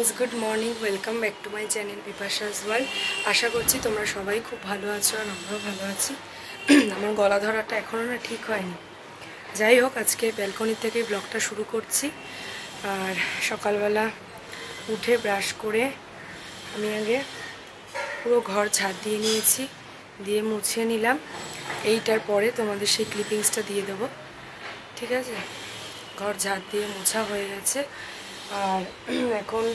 Friends good morning welcome back to my channel Bipasha's world আশা করছি তোমরা সবাই খুব ভালো আছো আর আমরাও ভালো আছি। আমার গলা ধরাটা এখনও না ঠিক হয়নি। যাই হোক, আজকে ব্যালকনি থেকে ব্লগটা শুরু করছি। আর সকালবেলা উঠে ব্রাশ করে আমি আগে পুরো ঘর ঝাড় দিয়ে নিয়েছি, দিয়ে মুছে নিলাম। এইটার পরে তোমাদের সেই ক্লিপিংসটা দিয়ে দেবো। ঠিক আছে? ঘর ঝাড় দিয়ে মোছা হয়ে গেছে। আর এখন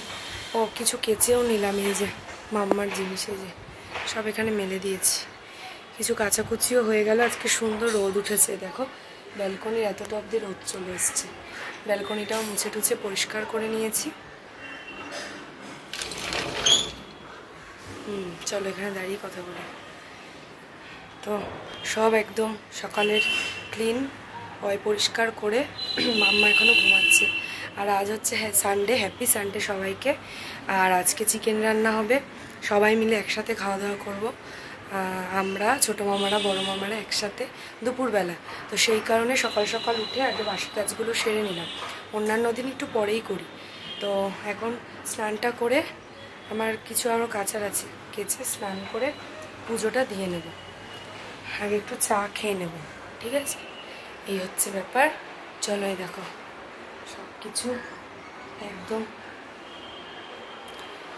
ও কিছু কেচেও নিলাম, এই যে মাম্মার জিনিস, এই যে সব এখানে মেলে দিয়েছি। কিছু কাচাকুচিও হয়ে গেল, আজকে সুন্দর রোদ উঠেছে, দেখো। ব্যালকনির এতটা অবধি রোদ চলে এসছে। ব্যালকনিটাও মুছে টুছে পরিষ্কার করে নিয়েছি। হুম, চলো এখানে দাঁড়িয়ে কথা বলি। তো সব একদম সকালের ক্লিন পয় পরিষ্কার করে মাম্মা এখনও ঘুমাচ্ছে। আর আজ হচ্ছে সানডে হ্যাপি সানডে সবাইকে। আর আজকে চিকেন রান্না হবে। সবাই মিলে একসাথে খাওয়া দাওয়া করব। আমরা, ছোটো মামারা, বড় মামারা একসাথে দুপুরবেলা। তো সেই কারণে সকাল সকাল উঠে আগে বাসি কাজগুলো সেরে নিলাম। অন্যান্য দিন একটু পরেই করি। তো এখন স্নানটা করে আমার কিছু আরও কাচার আছে। কেচে স্নান করে পুজোটা দিয়ে নেব। আগে একটু চা খেয়ে নেব। ঠিক আছে? এই হচ্ছে ব্যাপার। চলো এই দেখো। কিছু একদম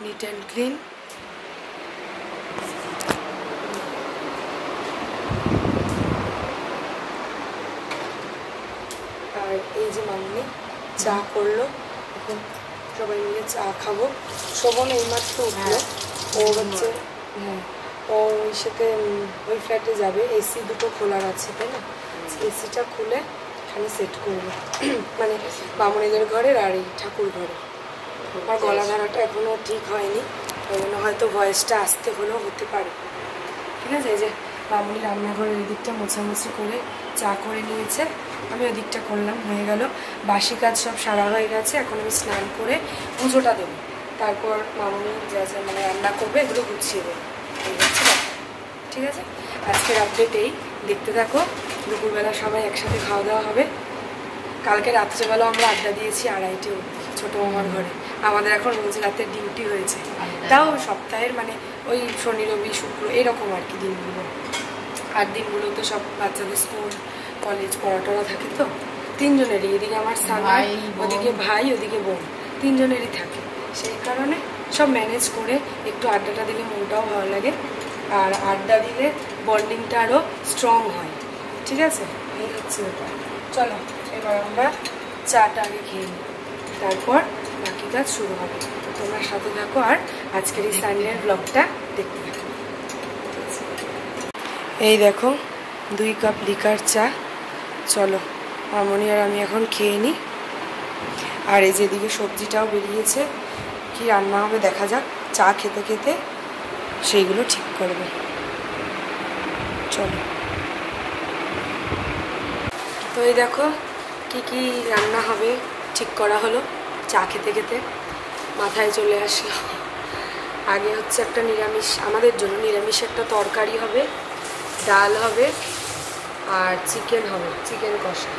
নিট অ্যান্ড ক্লিন আর এই যে মাম্মি চা করল এখন সবাই মিলে চা খাব। শোভন এইমাত্র উঠল। ও হচ্ছে হ্যাঁ ও ওই সাথে ওই ফ্ল্যাটে যাবে। এসি দুটো খোলার আছে তাই না? এসিটা খুলে এখানে সেট করব। মানে বামুনিদের ঘরের আর এই ঠাকুর ঘরে। আমার গলা ধারাটা এখনও ঠিক হয়নি। ওই জন্য হয়তো ভয়েসটা আসতে হলেও হতে পারে। ঠিক আছে? এই যে বামুনি রান্নাঘরের দিকটা মোছামুছি করে চা করে নিয়েছে। আমি ওদিকটা করলাম হয়ে গেল। বাসি কাজ সব সারা হয়ে গেছে। এখন আমি স্নান করে পুজোটা দেবো। তারপর মামুনি যা যা মানে রান্না করবে এগুলো গুছিয়ে দেবে। ঠিক আছে? আজকের আপডেট এই। দেখতে থাকো। দুপুরবেলা সবাই একসাথে খাওয়া দাওয়া হবে। কালকে রাত্রেবেলা আমরা আড্ডা দিয়েছি আড়াইটে অবধি ছোটো মামার ঘরে। আমাদের এখন রোজ রাতে ডিউটি হয়েছে। তাও সপ্তাহের মানে ওই শনি রবি শুক্র এরকম আর কি দিনগুলো। আর দিনগুলো তো সব বাচ্চাদের স্কুল কলেজ পড়াটরা থাকে তো। তিনজনেরই এদিকে আমার সানা ভাই, ওদিকে ভাই ওদিকে বোন। তিনজনেরই থাকে। সেই কারণে সব ম্যানেজ করে একটু আড্ডাটা দিলে মনটাও ভালো লাগে। আর আড্ডা দিলে বন্ডিংটা আরও স্ট্রং হয়। ঠিক আছে? এই হচ্ছে ব্যাপার। চলো, এবার আমরা চাটা আগে খেয়ে নিই। তারপর বাকি কাজ শুরু হবে। তো তোমরা সাথে থাকো আর আজকের এই সানডের ব্লগটা দেখতে থাকো। এই দেখো, দুই কাপ লিকার চা। চলো, মামনি আর আমি এখন খেয়ে নিই। আর এই যেদিকে সবজিটাও বেরিয়েছে, কি রান্না হবে দেখা যাক। চা খেতে খেতে সেইগুলো ঠিক করবে। চলো। তো এই দেখো, কি কি রান্না হবে? ঠিক করা হলো চা খেতে খেতে। মাথায় চলে আসলো। আগে হচ্ছে একটা নিরামিষ, আমাদের জন্য নিরামিষ একটা তরকারি হবে, ডাল হবে, আর চিকেন হবে, চিকেন কষা।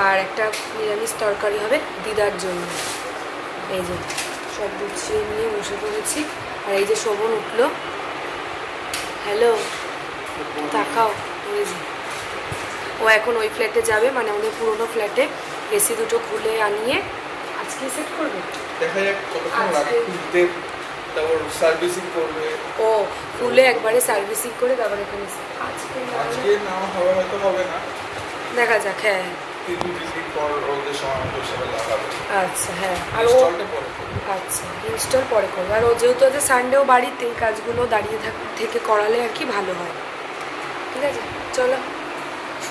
আর একটা নিরামিষ তরকারি হবে দিদার জন্য। এই যে সব গুছিয়ে নিয়ে বসে পড়েছি। আর এই যে শোভন উঠল। হ্যালো, তাকাও। ওই যে ও এখন ওই ফ্ল্যাটে যাবে মানে আমাদের পুরোনো ফ্ল্যাটে এসি দুটো খুলে আনিয়ে আজকে সেট করবে। দেখা যাক কতক্ষণ লাগে খুলতে তারপর সার্ভিসিং করবে। ও খুলে একবারে সার্ভিসিং করে তারপর এখানে আজকে আজকে না হবে হয়তো হবে না। দেখা যাক হ্যাঁ। তিন দিন পর ওদের সময় মতো লাগাবে। আচ্ছা হ্যাঁ। আর ও। আচ্ছা ইনস্টল পরে করব। আর ও যেহেতু আছে সানডেও বাড়িতে এই কাজগুলো দাঁড়িয়ে থেকে করালে আর কি ভালো হয়। ঠিক আছে চলো।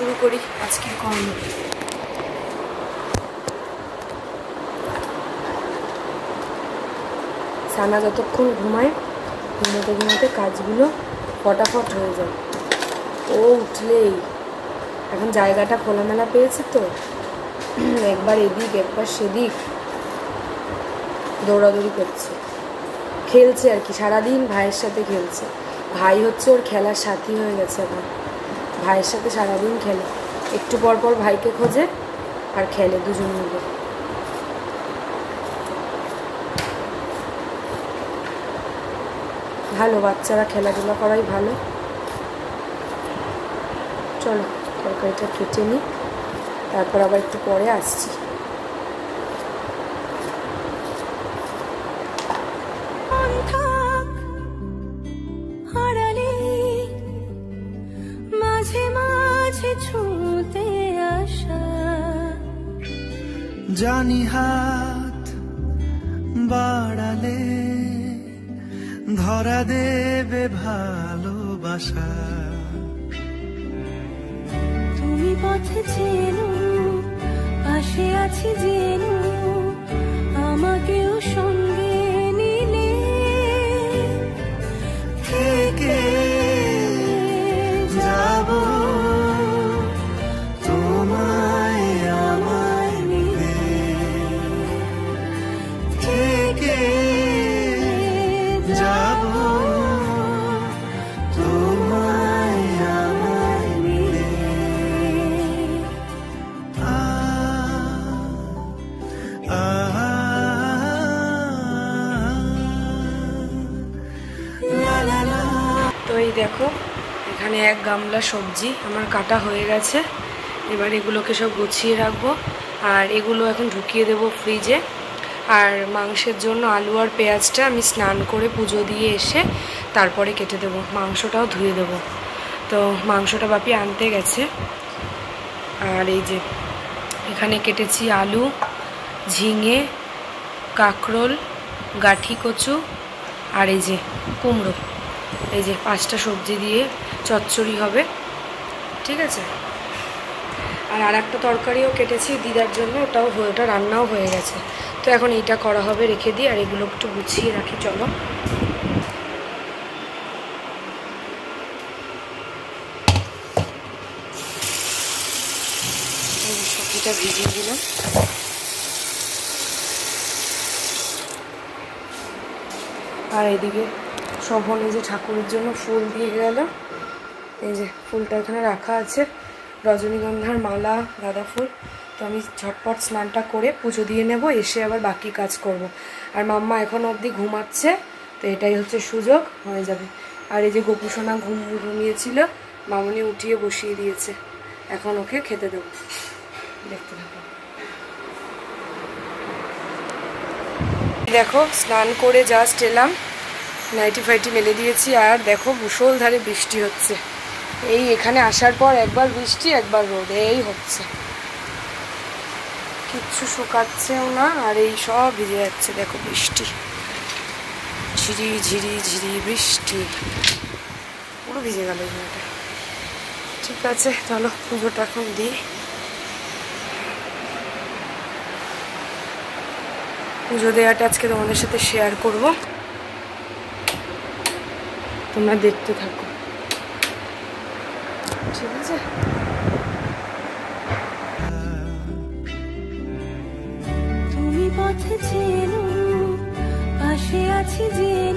শুরু করি আজকের কর্ম। সানা যতক্ষণ ঘুমায়, ঘুমোতে ঘুমোতে কাজগুলো ফটাফট হয়ে যায়। ও উঠলেই। এখন জায়গাটা খোলামেলা পেয়েছে তো। একবার এদিক, একবার সেদিক দৌড়াদৌড়ি করছে। খেলছে আর কি, সারাদিন ভাইয়ের সাথে খেলছে। ভাই হচ্ছে ওর খেলার সাথী হয়ে গেছে এখন। ভাইয়ের সাথে সারাদিন খেলে। একটু পর পর ভাইকে খোঁজে আর খেলে দুজন মিলে। ভালো, বাচ্চারা খেলাধুলা করাই ভালো। চলো, তরকারিটা কেটে নিই। তারপর আবার একটু পরে আসছি। জানি হাত বাড়ালে ধরা দেবে ভালোবাসা। তুমি পথে চেনো পাশে আছি জেনো আমাকেও এক গামলা সবজি আমার কাটা হয়ে গেছে। এবার এগুলোকে সব গুছিয়ে রাখব। আর এগুলো এখন ঢুকিয়ে দেবো ফ্রিজে। আর মাংসের জন্য আলু আর পেঁয়াজটা আমি স্নান করে পুজো দিয়ে এসে তারপরে কেটে দেবো। মাংসটাও ধুয়ে দেবো। তো মাংসটা বাপি আনতে গেছে। আর এই যে এখানে কেটেছি আলু, ঝিঙে, কাঁকরোল গাঠি কচু আর এই যে কুমড়ো। এই যে পাঁচটা সবজি দিয়ে চচ্চড়ি হবে, ঠিক আছে? আর আর একটা তরকারিও কেটেছি, দিদার জন্য ওটাও ওটা রান্নাও হয়ে গেছে। তো এখন এইটা করা হবে, রেখে দিই, আর এগুলো একটু গুছিয়ে রাখি, চলো। সবজিটা ভিজিয়ে দিলাম আর এদিকে শোভন এই যে ঠাকুরের জন্য ফুল দিয়ে গেল। এই যে ফুলটা এখানে রাখা আছে। রজনীগন্ধার মালা, গাঁদা ফুল। তো আমি ঝটপট স্নানটা করে পুজো দিয়ে নেব, এসে আবার বাকি কাজ করব। আর মাম্মা এখন অবধি ঘুমাচ্ছে, তো এটাই হচ্ছে সুযোগ, হয়ে যাবে। আর এই যে গোপুসোনা ঘুম ঘুমিয়েছিল, মামনি উঠিয়ে বসিয়ে দিয়েছে। এখন ওকে খেতে দেবো। দেখতে থাকো। দেখো, স্নান করে জাস্ট এলাম। নাইটি ফাইটি মেলে দিয়েছি, আর দেখো মুষলধারে বৃষ্টি হচ্ছে। এই এখানে আসার পর একবার বৃষ্টি, একবার রোদ, এই হচ্ছে। কিচ্ছু শুকাচ্ছেও না, আর এই সব ভিজে যাচ্ছে, দেখো বৃষ্টি। ঝিরি ঝিরি ঝিরি বৃষ্টি। পুরো ভিজে গেল এখানটা ঠিক আছে, চলো পুজোটা এখন দিই। পুজো দেওয়াটা আজকে তোমাদের সাথে শেয়ার করব। তোমরা দেখতে থাকো। ঠিক আছে? তুমি পথে চেনো পাশে আছি জেনো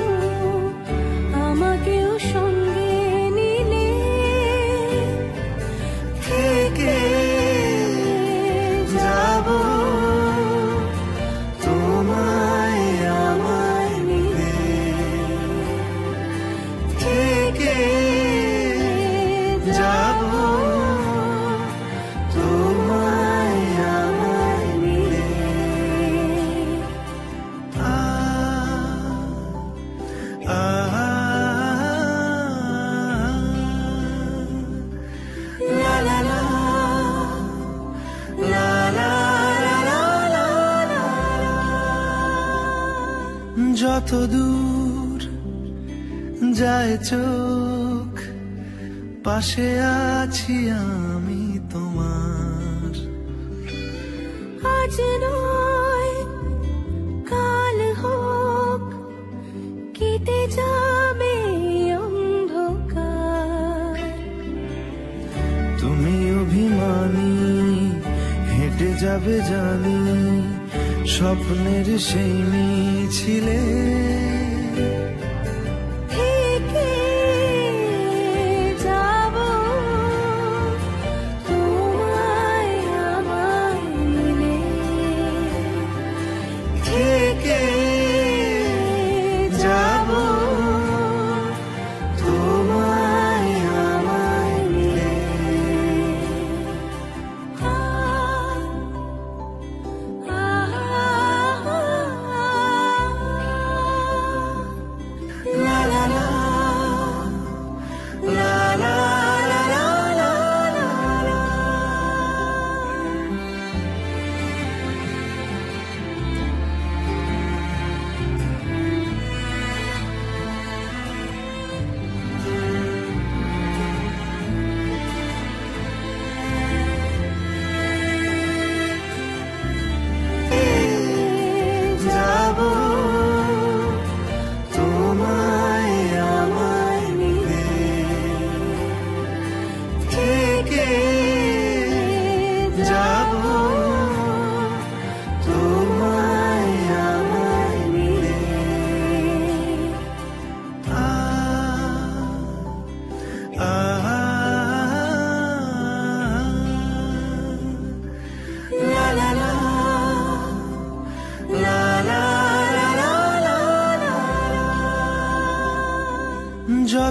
যত দূর যায় চোখ পাশে আছি আমি তোমার। আজ নয় কাল হোক কেটে যাবে অন্ধকার। তুমি অভিমানী হেঁটে যাবে জানি স্বপ্নের সেই মিছিলে থেকে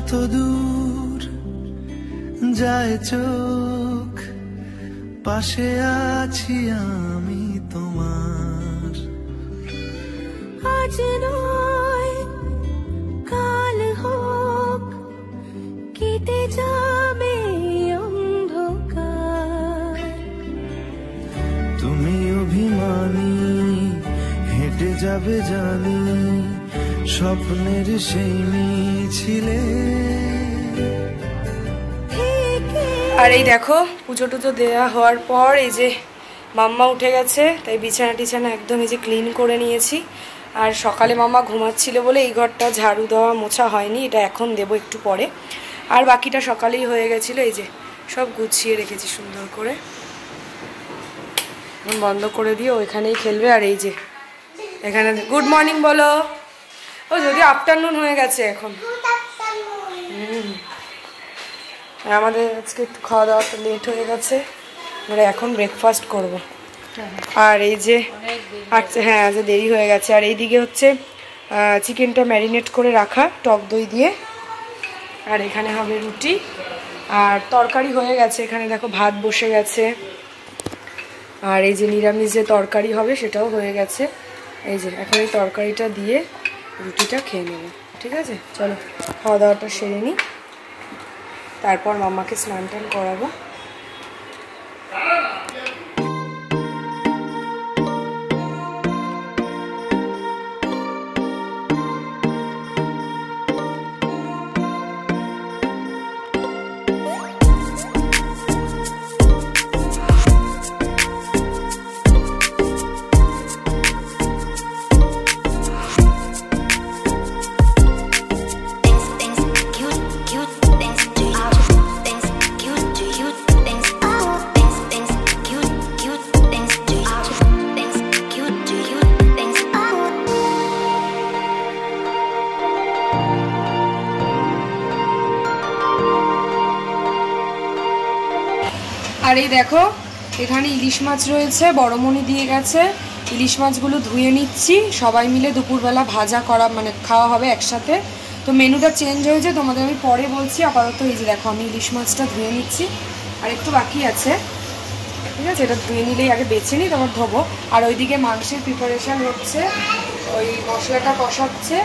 যত দূর যায় চোখ পাশে আছি আমি তোমার। আজ নয় কাল হোক কেটে যাবে অন্ধকার। তুমি অভিমানী হেঁটে যাবে জানি স্বপ্নের সেই মিছিলে আর এই দেখো পুজো টুজো দেওয়া হওয়ার পর এই যে মাম্মা উঠে গেছে, তাই বিছানা টিছানা একদম এই যে ক্লিন করে নিয়েছি। আর সকালে মাম্মা ঘুমাচ্ছিল বলে এই ঘরটা ঝাড়ু দেওয়া মোছা হয়নি, এটা এখন দেব একটু পরে। আর বাকিটা সকালেই হয়ে গেছিল, এই যে সব গুছিয়ে রেখেছি সুন্দর করে। বন্ধ করে দিয়ে ওইখানেই খেলবে। আর এই যে, এখানে গুড মর্নিং বলো। ও যদি আফটারনুন হয়ে গেছে এখন। আমাদের আজকে একটু খাওয়া দাওয়াটা লেট হয়ে গেছে। আমরা এখন ব্রেকফাস্ট করব। আর এই যে আচ্ছা হ্যাঁ আজ দেরি হয়ে গেছে। আর এইদিকে হচ্ছে চিকেনটা ম্যারিনেট করে রাখা টক দই দিয়ে। আর এখানে হবে রুটি। আর তরকারি হয়ে গেছে এখানে দেখো ভাত বসে গেছে। আর এই যে নিরামিষ যে তরকারি হবে সেটাও হয়ে গেছে। এই যে এখন এই তরকারিটা দিয়ে রুটিটা খেয়ে নেব ঠিক আছে? চলো। খাওয়া দাওয়াটা সেরে নিই। তারপর মামাকে স্নান টান করাবো। ইলিশ মাছ রয়েছে বড়মণি দিয়ে গেছে। ইলিশ মাছগুলো ধুয়ে নিচ্ছি। সবাই মিলে দুপুরবেলা ভাজা করা মানে খাওয়া হবে একসাথে। তো মেনুটা চেঞ্জ হয়েছে তোমাদের আমি পরে বলছি। আপাতত এই যে দেখো আমি ইলিশ মাছটা ধুয়ে নিচ্ছি। আর একটু বাকি আছে। ঠিক আছে এটা ধুয়ে নিলেই আগে বেছে নিই তোমার ধোবো। আর ওইদিকে মাংসের প্রিপারেশন হচ্ছে ওই মশলাটা কষাচ্ছে।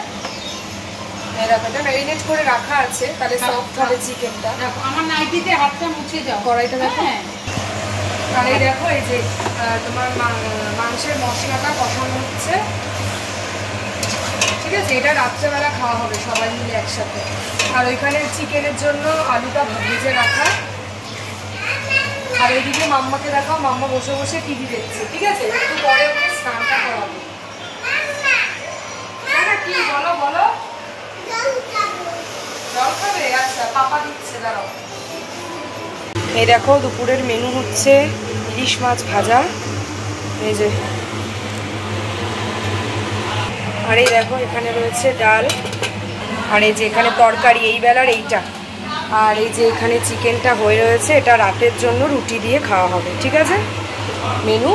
ম্যারিনেট করে রাখা আছে তাহলে সফট হবে চিকেনটা আমার নাইটিতে হাতটা মুছে যাও কড়াইটা দেখো। হ্যাঁ। এই দেখো, এই যে তোমার মাংসের মশলাটা কষানো হচ্ছে। ঠিক আছে, এটা রাত্রেবেলা খাওয়া হবে সবাই মিলে একসাথে। আর ওইখানে চিকেনের জন্য আলুটা ভেজে রাখা। আর ওইদিকে মাম্মাকে দেখাও, মাম্মা বসে বসে টিভি দেখছে, ঠিক আছে? একটু পরে ওকে স্নানটা করাবো। কি, বলো বলো। আচ্ছা পাপা দিচ্ছে এই দেখো, দুপুরের মেনু হচ্ছে ইলিশ মাছ ভাজা। এই যে। আর এই দেখো, এখানে রয়েছে ডাল। আর এই যে এখানে তরকারি, এই বেলার এইটা। আর এই যে এখানে চিকেনটা হয়ে রয়েছে, এটা রাতের জন্য রুটি দিয়ে খাওয়া হবে, ঠিক আছে? মেনু,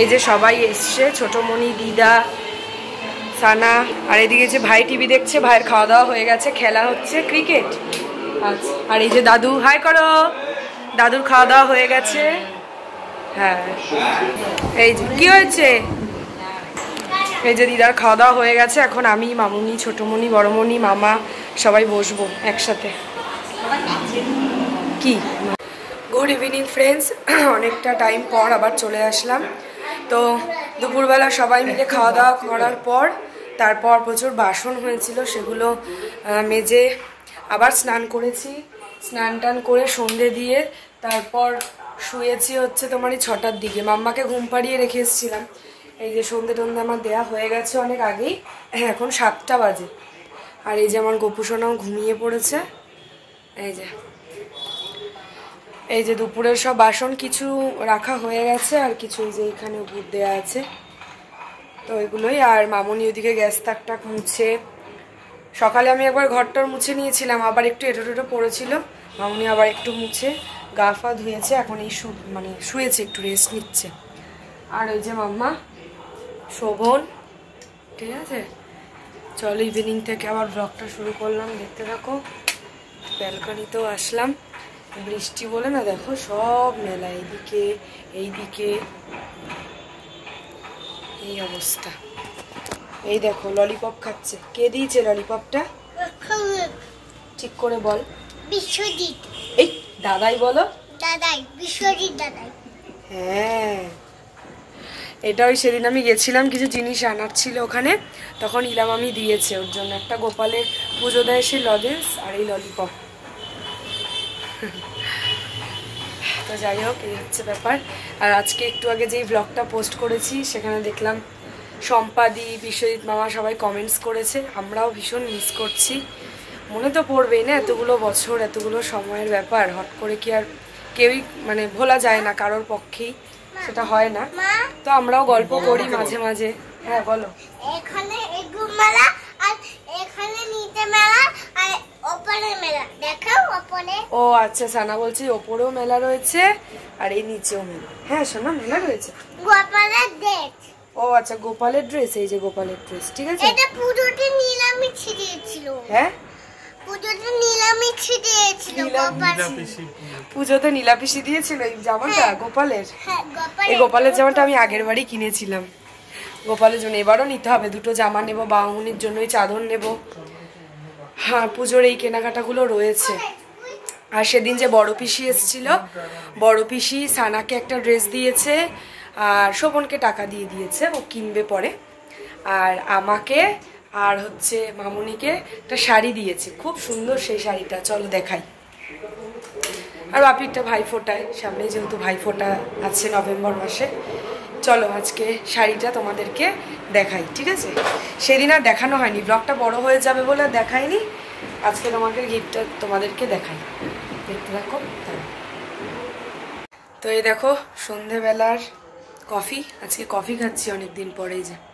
এই যে সবাই এসছে, ছোটোমণি, দিদা, সানা, আর এদিকে যে ভাই টিভি দেখছে, ভাইয়ের খাওয়া দাওয়া হয়ে গেছে, খেলা হচ্ছে, ক্রিকেট। আচ্ছা আর এই যে দাদু, হাই করো। দাদুর খাওয়া দাওয়া হয়ে গেছে। হ্যাঁ। এই যে, কি হয়েছে? এই যে দিদার খাওয়া দাওয়া হয়ে গেছে, এখন আমি, মামুনি, ছোটমণি, বড়মণি, মামা সবাই বসবো একসাথে। কি? গুড ইভিনিং ফ্রেন্ডস অনেকটা টাইম পর আবার চলে আসলাম। তো দুপুরবেলা সবাই মিলে খাওয়া দাওয়া করার পর, তারপর প্রচুর বাসন হয়েছিল, সেগুলো মেজে আবার স্নান করেছি। স্নান টান করে সন্ধে দিয়ে তারপর শুয়েছি হচ্ছে তোমার এই ছটার দিকে। মাম্মাকে ঘুম পাড়িয়ে রেখে এসেছিলাম। এই যে সন্ধে টন্ধে আমার দেয়া হয়ে গেছে অনেক আগেই। হ্যাঁ এখন সাতটা বাজে। আর এই যে আমার গোপুসোনাও ঘুমিয়ে পড়েছে। এই যে। এই যে দুপুরের সব বাসন কিছু রাখা হয়ে গেছে, আর কিছু এই যে এখানে উপর দেওয়া আছে। তো এগুলোই আর মামনি ওদিকে গ্যাস তাক টাক মুছে সকালে আমি একবার ঘরটার মুছে নিয়েছিলাম, আবার একটু এটো টেটো পড়েছিল। মামনি আবার একটু মুছে। গা ফা ধুয়েছে এখন এই শু মানে শুয়েছে একটু রেস্ট নিচ্ছে। আর ওই যে মাম্মা শোভন ঠিক আছে? চলো ইভিনিং থেকে আবার ব্লগটা শুরু করলাম দেখতে থাকো। ব্যালকনিতেও আসলাম। বৃষ্টি বলে না দেখো সব মেলা এইদিকে এইদিকে। এই অবস্থা। এই দেখো ললিপপ খাচ্ছে। কে দিয়েছে ললিপপটা ঠিক করে বল। বিশ্বজিৎ। এই দাদাই বলো? দাদাই বিশ্বজিৎ দাদাই। হ্যাঁ। এটা ওই সেদিন আমি গেছিলাম কিছু জিনিস আনার ছিল ওখানে। তখন ইলাম আমি দিয়েছে ওর জন্য। একটা গোপালের পুজো দেয় সে লজেন্স আর এই ললিপপ। তো যাই হোক এই হচ্ছে ব্যাপার। আর আজকে একটু আগে যেই ব্লগটা পোস্ট করেছি সেখানে দেখলাম সম্পাদি বিশ্বজিৎ মামা সবাই কমেন্টস করেছে। আমরাও ভীষণ মিস করছি। মনে তো পড়বেই না এতগুলো বছর এতগুলো সময়ের ব্যাপার। হট করে কি আর কেউই মানে ভোলা যায় না কারোর পক্ষেই সেটা হয় না। তো আমরাও গল্প করি মাঝে মাঝে। হ্যাঁ বলো। এখানে মেলা আর এখানে নিচে মেলা আর ওপরে মেলা। দেখাও ওপরে। ও আচ্ছা সানা বলছি ওপরেও মেলা রয়েছে আর এই নিচেও মেলা। হ্যাঁ শোনো মেলা রয়েছে। গোপালের ও আচ্ছা গোপালের ড্রেস এই যে গোপালের ড্রেস ঠিক আছে? এটা ছিড়িয়েছিল। হ্যাঁ? পুজোতে নীলাপিসি দিয়েছিল এই জামাটা গোপালের? হ্যাঁ এই গোপালের জামাটা আমি আগের বারই কিনেছিলাম। গোপালের জন্য এবারও নিতে হবে দুটো জামা নেব বাঙুনির জন্য চাদর নেব। হ্যাঁ পুজোর এই কেনাকাটাগুলো রয়েছে। আর সেদিন যে বড় পিসি এসেছিল বড় পিসি সানাকে একটা ড্রেস দিয়েছে আর শোভনকে টাকা দিয়ে দিয়েছে ও কিনবে পরে। আর আমাকে আর হচ্ছে মামুনিকে একটা শাড়ি দিয়েছে। খুব সুন্দর সেই শাড়িটা, চলো দেখাই। আর বাপিরটা ভাইফোঁটায় সামনে যেহেতু ভাইফোঁটা আছে নভেম্বর মাসে, চলো আজকে শাড়িটা তোমাদেরকে দেখাই, ঠিক আছে? সেদিন আর দেখানো হয়নি, ব্লগটা বড় হয়ে যাবে বলে আর দেখাইনি। আজকে তোমাকে গিফটটা তোমাদেরকে দেখাই। দেখতে তাহলে। তো এই দেখো, সন্ধেবেলার কফি, আজকে কফি খাচ্ছি অনেক দিন পরেই যে।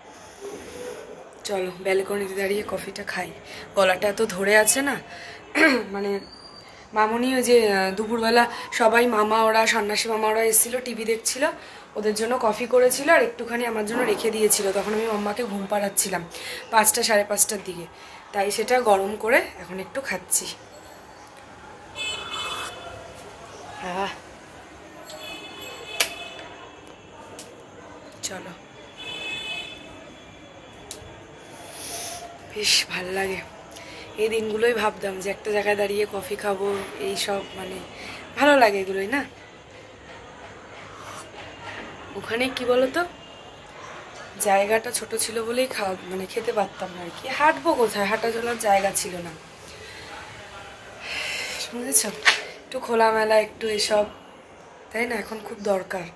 চলো, ব্যালকনিতে দাঁড়িয়ে কফিটা খাই। গলাটা এত ধরে আছে না? মানে মামুনি ওই যে দুপুরবেলা সবাই মামা ওরা, সন্ন্যাসী মামা ওরা এসেছিল, টিভি দেখছিল, ওদের জন্য কফি করেছিল আর একটুখানি আমার জন্য রেখে দিয়েছিল। তখন আমি মাম্মাকে ঘুম পাড়াচ্ছিলাম পাঁচটা সাড়ে পাঁচটার দিকে। তাই সেটা গরম করে এখন একটু খাচ্ছি। হ্যাঁ চলো। বেশ ভালো লাগে। এই দিনগুলোই ভাবতাম যে একটা জায়গায় দাঁড়িয়ে কফি খাব, এই সব মানে ভালো লাগে এগুলোই না? ওখানে কি বলতো? জায়গাটা ছোট ছিল বলেই খাওয়া মানে খেতে পারতাম না আর কি। হাঁটবো কোথায়? হাঁটা চলার জায়গা ছিল না। বুঝেছ? একটু খোলামেলা, একটু এসব, তাই না? এখন খুব দরকার।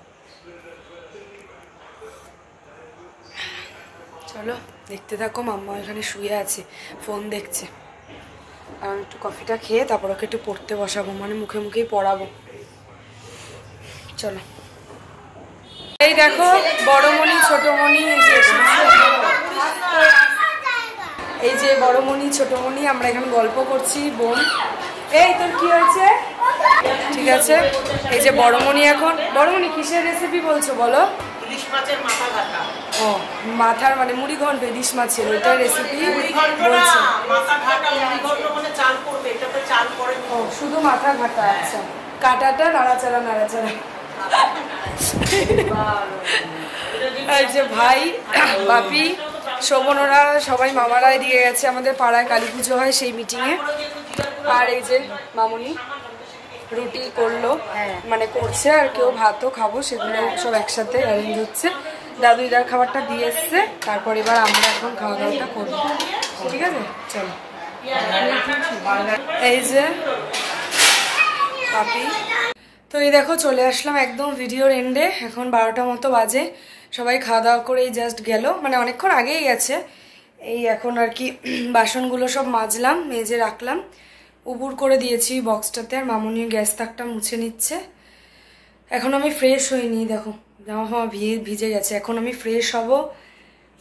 চলো, দেখতে থাকো, মাম্মা এখানে শুয়ে আছে, ফোন দেখছে। আর একটু কফিটা খেয়ে তারপর ওকে একটু পড়তে বসাবো মানে মুখে মুখেই পড়াবো। চলো। এই দেখো, বড়মণি, ছোটমণি, এই যে বড়মণি, ছোটমণি, আমরা এখানে গল্প করছি, বোন। এই, তোর কি হয়েছে? ঠিক আছে। এই যে বড়মণি এখন। বড়মণি, কিসের রেসিপি বলছো বলো? ও মাথার মানে মুড়ি ঘন্ট ইলিশ মাছের ওইটার রেসিপি বলছে। মানে চাল করবে এটাতে চাল করে ও শুধু মাথা ঘাটা আচ্ছা। কাটাটা নাড়াচাড়া নাড়াচাড়া। এই যে ভাই বাপি শোভনরা সবাই মামারা দিয়ে গেছে আমাদের পাড়ায় কালী পুজো হয় সেই মিটিংয়ে আর এই যে মামুনি রুটি করল। মানে করছে আর কেউ ভাতও খাব সেগুলো সব একসাথে অ্যারেঞ্জ হচ্ছে। দাদু দিদার খাবারটা দিয়ে এসছে। তারপর এবার আমরা এখন খাওয়া দাওয়াটা করব। ঠিক আছে? চলো। এই যে তো এই দেখো, চলে আসলাম একদম ভিডিওর এন্ডে। এখন বারোটা মতো বাজে। সবাই খাওয়া দাওয়া করে এই জাস্ট গেল। মানে অনেকক্ষণ আগেই গেছে। এই এখন আর কি বাসনগুলো সব মাজলাম, মেজে রাখলাম। উবুর করে দিয়েছি বক্সটাতে আর মামুনি গ্যাস তাকটা মুছে নিচ্ছে। এখন আমি ফ্রেশ হইনি দেখো। জামা ফামা ভিজে ভিজে গেছে। এখন আমি ফ্রেশ হব।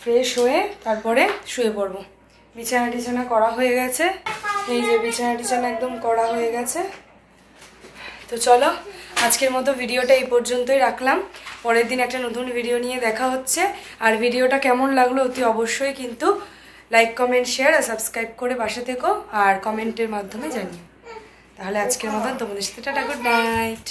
ফ্রেশ হয়ে তারপরে শুয়ে পড়ব। বিছানা টিছানা করা হয়ে গেছে। এই যে বিছানা টিছানা একদম করা হয়ে গেছে। তো চলো, আজকের মতো ভিডিওটা এই পর্যন্তই রাখলাম। পরের দিন একটা নতুন ভিডিও নিয়ে দেখা হচ্ছে। আর ভিডিওটা কেমন লাগল অতি অবশ্যই কিন্তু লাইক কমেন্ট শেয়ার আর সাবস্ক্রাইব করে পাশে থেকো। আর কমেন্টের মাধ্যমে জানিও। তাহলে আজকের মতন তোমাদের সাথে টাটা গুড নাইট